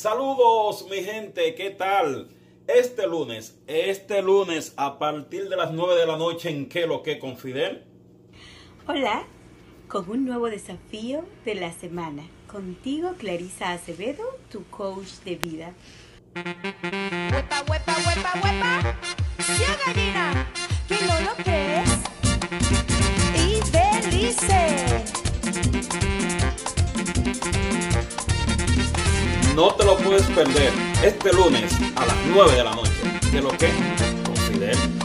Saludos mi gente, ¿qué tal? Este lunes, este lunes a partir de las 9 de la noche en ¿Qué lo que con Fidel? Hola, con un nuevo desafío de la semana. Contigo Clarisa Acevedo, tu coach de vida. Huepa, huepa, huepa, huepa. Sí, gallina. ¿Qué lo lo que es? Y Belice. No te lo puedes perder este lunes a las 9 de la noche. ¿Qué lo que? Con Fidel.